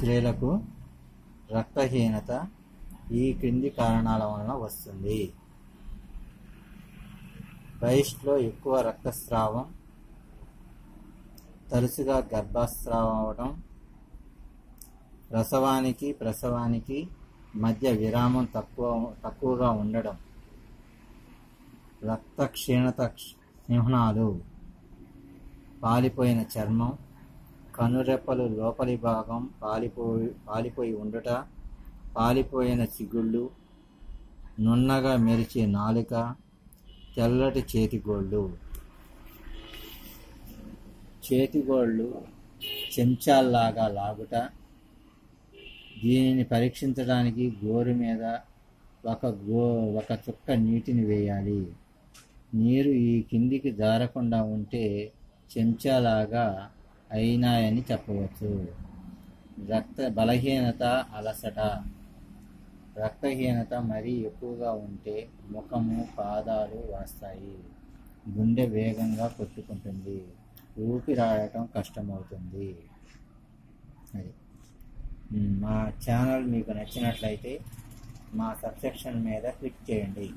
స్త్రీలకు రక్తహీనత ఈ క్రింది కారణాల వలన వస్తుంది. వయస్సులో ఎక్కువ రక్తస్రావం తరచుగా గర్భస్రావం అవడం ప్రసవానికి ప్రసవానికి మధ్య విరామం తక్కువ తక్కువగా ఉండడం రక్త క్షీణత సింహనాలు పాలిపోయిన చర్మం కనురెప్పలు లోపలి భాగం పాలిపోయి పాలిపోయి ఉండుట పాలిపోయిన చిగుళ్ళు నున్నగా మెరిచే నాలుక తెల్లటి చేతిగోళ్ళు. చేతిగోళ్ళు చెంచాల్లాగా లాగుట దీనిని పరీక్షించడానికి గోరు మీద ఒక గో ఒక చుక్క నీటిని వేయాలి. నీరు ఈ కిందికి జారకుండా ఉంటే చెంచాలాగా అయినాయని చెప్పవచ్చు. రక్త బలహీనత అలసట. రక్తహీనత మరీ ఎక్కువగా ఉంటే ముఖము పాదాలు వాస్తాయి. గుండె వేగంగా కొట్టుకుంటుంది. ఊపిరాడటం కష్టమవుతుంది. అది. మా ఛానల్ మీకు నచ్చినట్లయితే మా సబ్సెక్షన్ మీద క్లిక్ చేయండి.